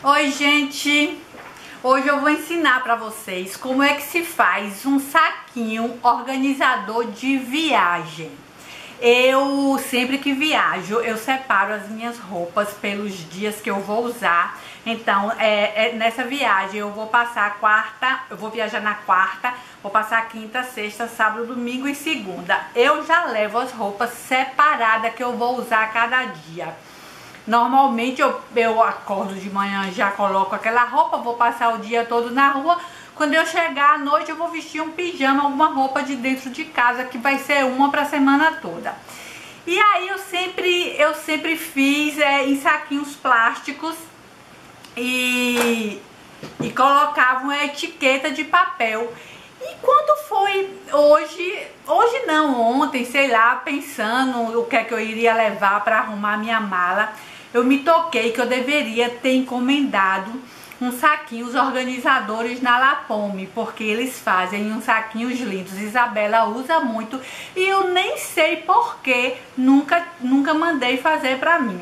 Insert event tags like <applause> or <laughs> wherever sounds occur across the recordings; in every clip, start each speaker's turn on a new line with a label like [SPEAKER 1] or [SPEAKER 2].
[SPEAKER 1] Oi, gente! Hoje eu vou ensinar para vocês como é que se faz um saquinho organizador de viagem. Eu, sempre que viajo, eu separo as minhas roupas pelos dias que eu vou usar. Então, é, é, nessa viagem eu vou passar quarta, eu vou viajar na quarta, vou passar quinta, sexta, sábado, domingo e segunda. Eu já levo as roupas separadas que eu vou usar cada dia. Normalmente eu, eu acordo de manhã, já coloco aquela roupa, vou passar o dia todo na rua. Quando eu chegar à noite eu vou vestir um pijama, alguma roupa de dentro de casa, que vai ser uma para a semana toda. E aí eu sempre, eu sempre fiz é, em saquinhos plásticos e, e colocava uma etiqueta de papel. E quando foi hoje, hoje não, ontem, sei lá, pensando o que é que eu iria levar para arrumar minha mala, eu me toquei que eu deveria ter encomendado uns saquinhos organizadores na Lapome, porque eles fazem uns saquinhos lindos. Isabela usa muito e eu nem sei porquê, nunca, nunca mandei fazer pra mim.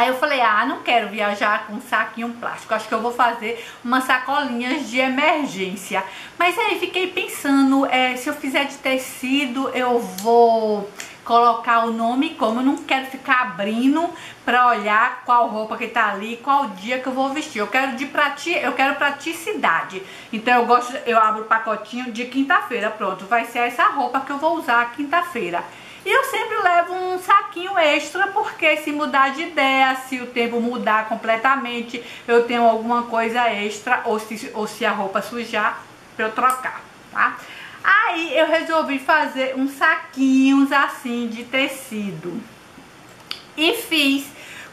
[SPEAKER 1] Aí eu falei, ah, não quero viajar com saquinho plástico, acho que eu vou fazer umas sacolinhas de emergência. Mas aí fiquei pensando, é, se eu fizer de tecido, eu vou colocar o nome como eu não quero ficar abrindo para olhar qual roupa que tá ali, qual dia que eu vou vestir. Eu quero de prati, eu quero praticidade. Então eu gosto, eu abro o pacotinho de quinta-feira, pronto, vai ser essa roupa que eu vou usar quinta-feira. E eu sempre levo um saquinho extra, porque se mudar de ideia, se o tempo mudar completamente, eu tenho alguma coisa extra, ou se, ou se a roupa sujar, para eu trocar, tá? Aí eu resolvi fazer uns saquinhos assim de tecido. E fiz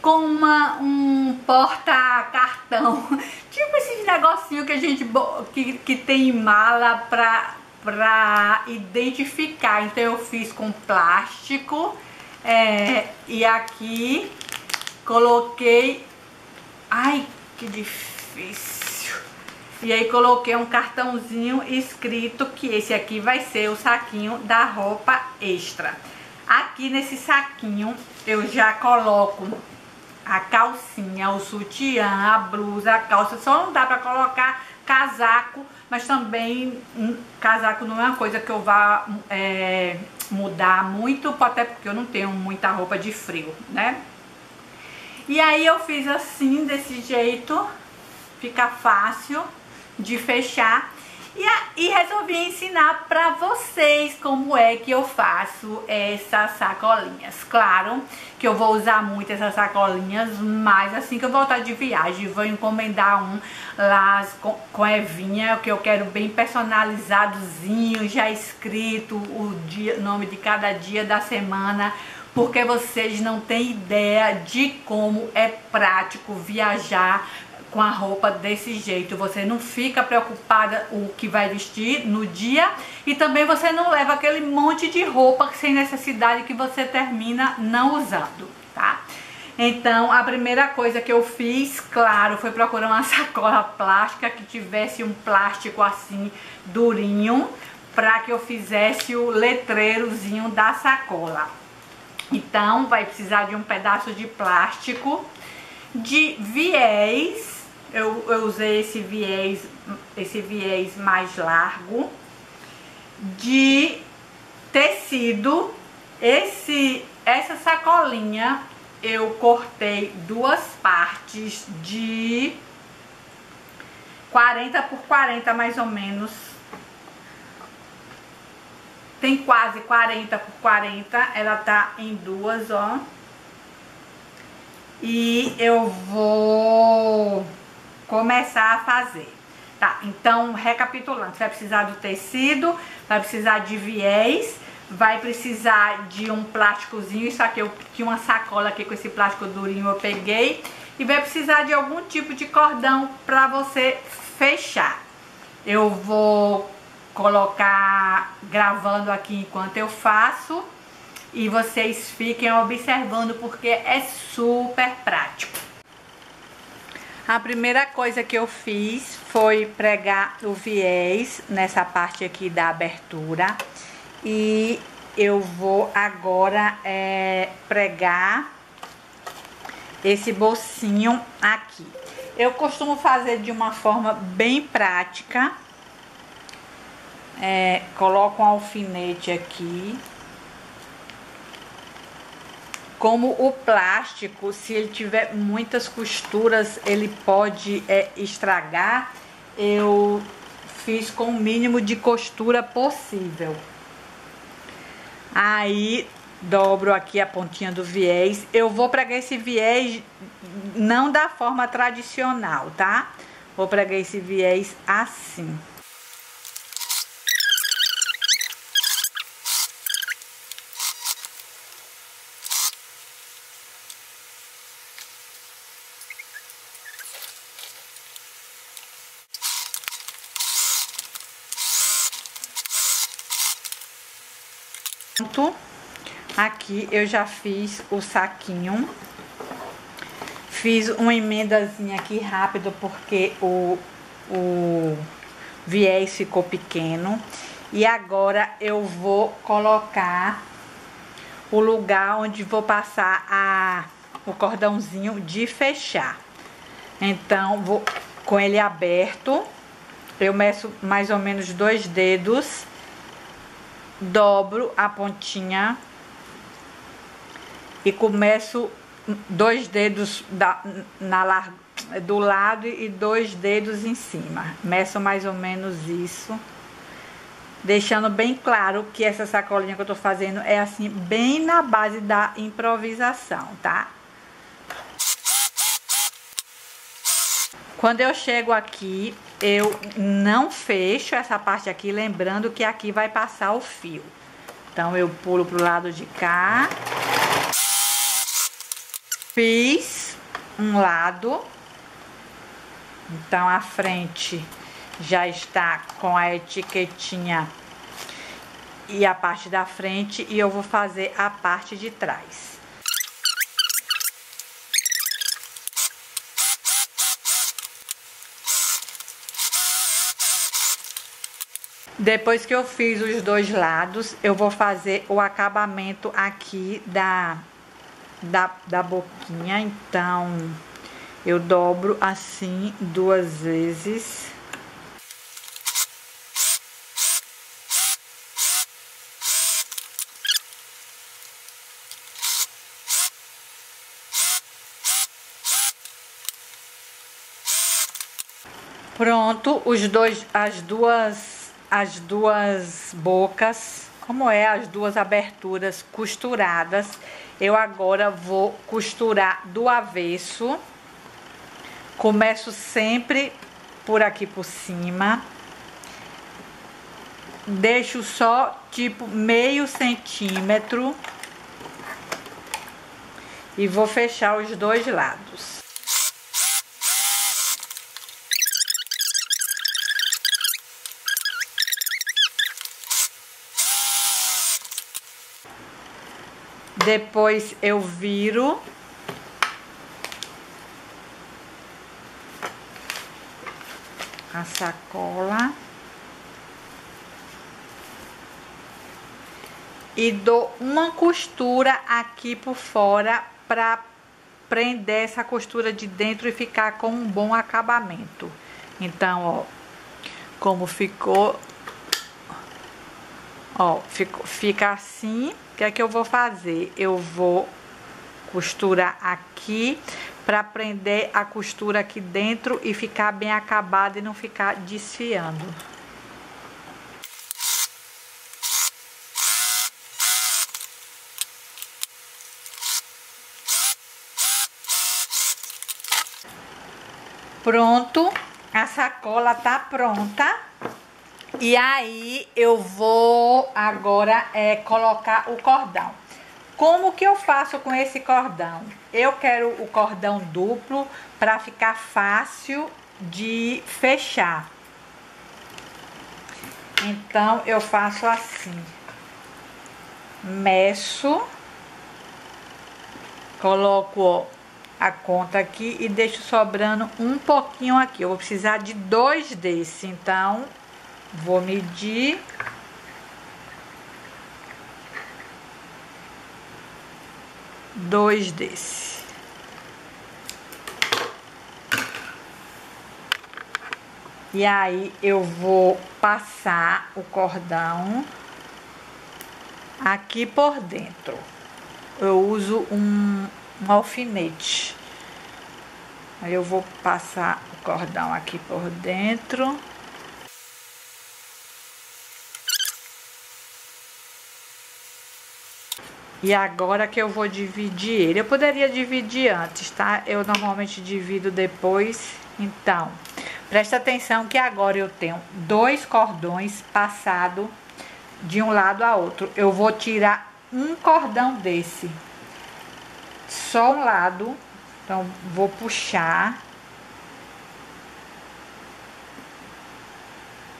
[SPEAKER 1] com uma, um porta-cartão. <laughs> Tipo esse negocinho que a gente que, que tem mala pra, pra identificar. Então eu fiz com plástico. É, e aqui coloquei... Ai, que difícil. E aí coloquei um cartãozinho escrito que esse aqui vai ser o saquinho da roupa extra. Aqui nesse saquinho eu já coloco a calcinha, o sutiã, a blusa, a calça. Só não dá pra colocar casaco, mas também um, casaco não é uma coisa que eu vá é, mudar muito, até porque eu não tenho muita roupa de frio, né? E aí eu fiz assim, desse jeito, fica fácil de fechar. E, a, e resolvi ensinar para vocês como é que eu faço essas sacolinhas. Claro que eu vou usar muito essas sacolinhas, mas assim que eu voltar de viagem, vou encomendar um lá com, com Evinha, que eu quero bem personalizadozinho, já escrito o dia, nome de cada dia da semana, porque vocês não têm ideia de como é prático viajar com a roupa desse jeito. Você não fica preocupada o que vai vestir no dia e também você não leva aquele monte de roupa sem necessidade que você termina não usando, tá? Então, a primeira coisa que eu fiz, claro, foi procurar uma <laughs> sacola plástica que tivesse um plástico assim durinho para que eu fizesse o letreirozinho da sacola. Então, vai precisar de um pedaço de plástico, de viés eu, eu usei esse viés, esse viés mais largo de tecido. Esse, essa sacolinha eu cortei duas partes de 40 por 40 mais ou menos. Tem quase 40 por 40, ela tá em duas, ó. E eu vou começar a fazer. Tá, então, recapitulando, você vai precisar do tecido, vai precisar de viés, vai precisar de um plásticozinho, isso aqui eu tinha uma sacola aqui com esse plástico durinho eu peguei, e vai precisar de algum tipo de cordão para você fechar. Eu vou colocar gravando aqui enquanto eu faço e vocês fiquem observando porque é super prático. A primeira coisa que eu fiz foi pregar o viés nessa parte aqui da abertura. E eu vou agora é, pregar esse bolsinho aqui. Eu costumo fazer de uma forma bem prática. É, coloco um alfinete aqui. Como o plástico, se ele tiver muitas costuras, ele pode é, estragar. Eu fiz com o mínimo de costura possível. Aí dobro aqui a pontinha do viés. Eu vou pregar esse viés não da forma tradicional, tá? Vou pregar esse viés assim. Pronto. Aqui eu já fiz o saquinho. Fiz uma emendazinha aqui rápido porque o, o viés ficou pequeno. E agora eu vou colocar o lugar onde vou passar a, o cordãozinho de fechar. Então, vou com ele aberto. Eu meço mais ou menos dois dedos. Dobro a pontinha e começo dois dedos da, na, do lado e dois dedos em cima. Meço mais ou menos isso. Deixando bem claro que essa sacolinha que eu tô fazendo é assim, bem na base da improvisação, tá? Quando eu chego aqui, eu não fecho essa parte aqui, lembrando que aqui vai passar o fio. Então, eu pulo pro lado de cá. Fiz um lado. Então, a frente já está com a etiquetinha e a parte da frente. E eu vou fazer a parte de trás. Depois que eu fiz os dois lados, eu vou fazer o acabamento aqui da da, da boquinha, então eu dobro assim duas vezes. Pronto, os dois, as duas, as duas bocas como é as duas aberturas costuradas, eu agora vou costurar do avesso. Começo sempre por aqui por cima. Deixo só tipo meio centímetro. E vou fechar os dois lados. Depois eu viro. A sacola. E dou uma costura aqui por fora para prender essa costura de dentro e ficar com um bom acabamento. Então, ó, como ficou, ó, fica assim que é que eu vou fazer? Eu vou costurar aqui para prender a costura aqui dentro e ficar bem acabada e não ficar desfiando. Pronto, a sacola tá pronta. E aí eu vou agora é, colocar o cordão. Como que eu faço com esse cordão? Eu quero o cordão duplo para ficar fácil de fechar. Então eu faço assim. Meço. Coloco a conta aqui e deixo sobrando um pouquinho aqui. Eu vou precisar de dois desse, então Vou medir. Dois desse. E aí eu vou passar o cordão aqui por dentro. Eu uso um, um alfinete. Aí eu vou passar o cordão aqui por dentro. E agora que eu vou dividir ele. Eu poderia dividir antes, tá? Eu normalmente divido depois. Então, presta atenção que agora eu tenho dois cordões passados de um lado a outro. Eu vou tirar um cordão desse. Só um lado. Então, vou puxar.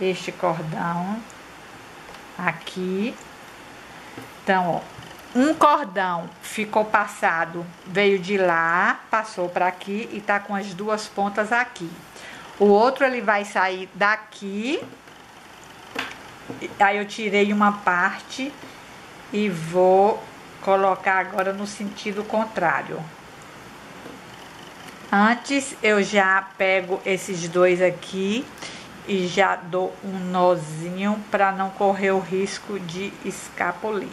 [SPEAKER 1] Este cordão aqui. Então, ó, um cordão ficou passado, veio de lá, passou para aqui e tá com as duas pontas aqui. O outro ele vai sair daqui. Aí eu tirei uma parte e vou colocar agora no sentido contrário. Antes eu já pego esses dois aqui e já dou um nozinho para não correr o risco de escapulir.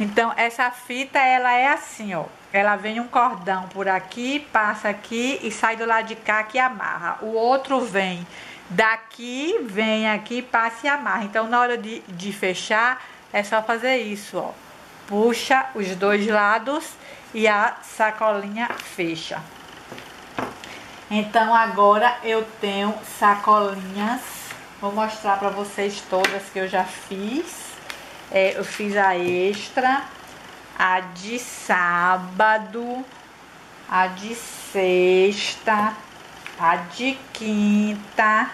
[SPEAKER 1] Então, essa fita, ela é assim, ó. Ela vem um cordão por aqui, passa aqui e sai do lado de cá que amarra. O outro vem daqui, vem aqui, passa e amarra. Então, na hora de, de fechar, é só fazer isso, ó. Puxa os dois lados e a sacolinha fecha. Então, agora eu tenho sacolinhas. Vou mostrar para vocês todas que eu já fiz. É, eu fiz a extra, a de sábado, a de sexta, a de quinta.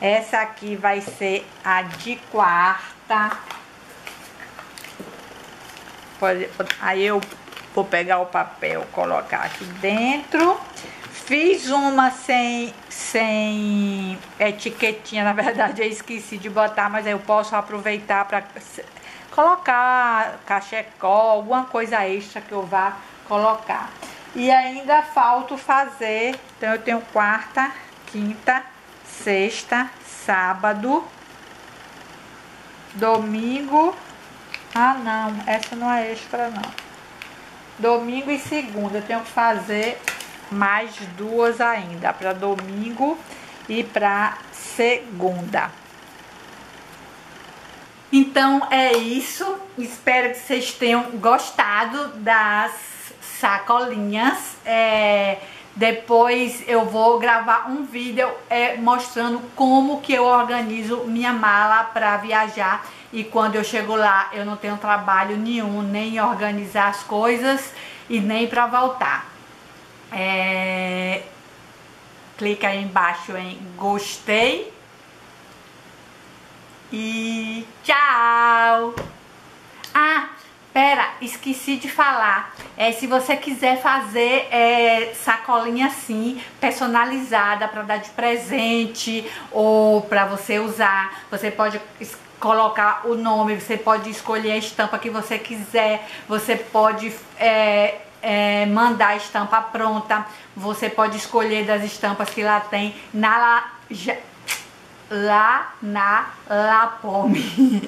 [SPEAKER 1] Essa aqui vai ser a de quarta. Aí eu vou pegar o papel, colocar aqui dentro. Fiz uma sem, sem etiquetinha, na verdade eu esqueci de botar, mas eu posso aproveitar para colocar cachecol, alguma coisa extra que eu vá colocar. E ainda falta fazer, então eu tenho quarta, quinta, sexta, sábado, domingo. Ah, não, essa não é extra não. Domingo e segunda eu tenho que fazer mais duas ainda para domingo e para segunda. Então é isso. Espero que vocês tenham gostado das sacolinhas. É, depois eu vou gravar um vídeo é, mostrando como que eu organizo minha mala para viajar e quando eu chego lá eu não tenho trabalho nenhum nem organizar as coisas e nem para voltar. É, clica aí embaixo em gostei. E tchau! Ah, pera, esqueci de falar. É, se você quiser fazer é, sacolinha assim, personalizada para dar de presente ou para você usar, você pode colocar o nome, você pode escolher a estampa que você quiser, você pode é, é, mandar a estampa pronta. Você pode escolher das estampas que lá tem na lá, já, lá na Lapome.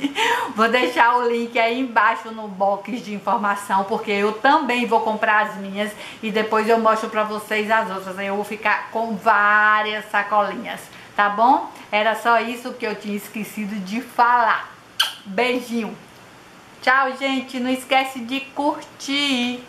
[SPEAKER 1] <laughs> vou deixar o link aí embaixo no box de informação, porque eu também vou comprar as minhas e depois eu mostro pra vocês as outras. Eu vou ficar com várias sacolinhas, tá bom? Era só isso que eu tinha esquecido de falar. Beijinho. Tchau, gente. Não esquece de curtir.